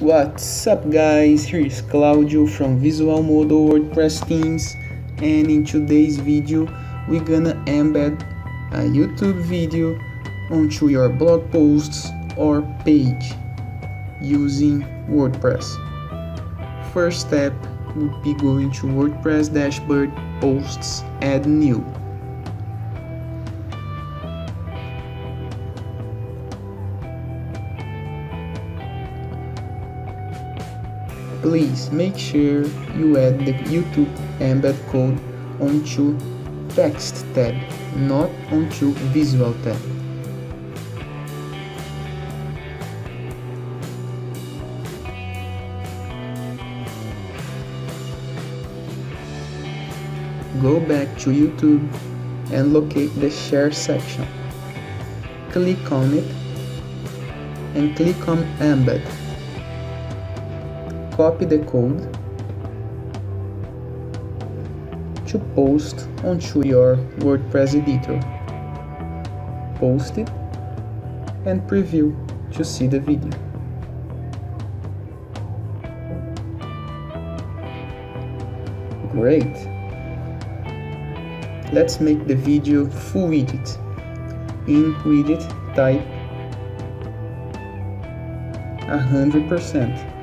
What's up guys, here is Claudio from Visualmodo WordPress Themes and in today's video we're gonna embed a YouTube video onto your blog posts or page using WordPress. First step would be going to WordPress dashboard posts add new please make sure you add the YouTube embed code onto text tab, not onto visual tab. Go back to YouTube and locate the share section. Click on it and click on embed copy the code to post onto your WordPress editor. Post it and preview to see the video. Great! Let's make the video full widget. In widget type 100%.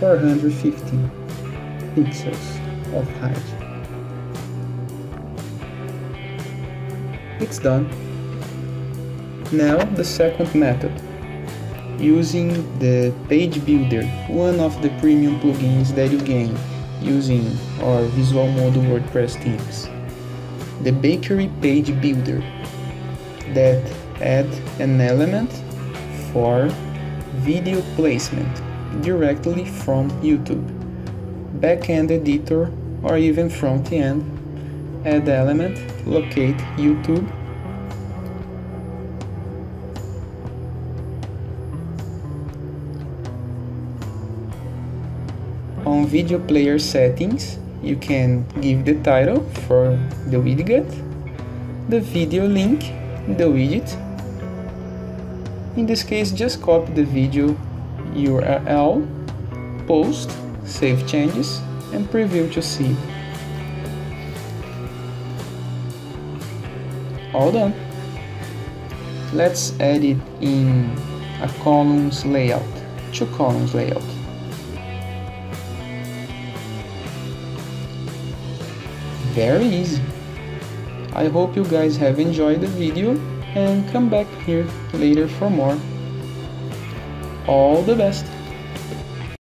450 pixels of height. It's done. Now the second method. Using the page builder, one of the premium plugins that you gain using our Visualmodo WordPress themes. The Bakery Page Builder that add an element for video placement directly from YouTube. Backend editor or even front end, add element, locate YouTube. On video player settings, you can give the title for the widget, the video link, the widget. In this case, just copy the video URL, post, save changes, and preview to see. All done. Let's add it in a columns layout, two columns layout. Very easy. I hope you guys have enjoyed the video and come back here later for more. All the best!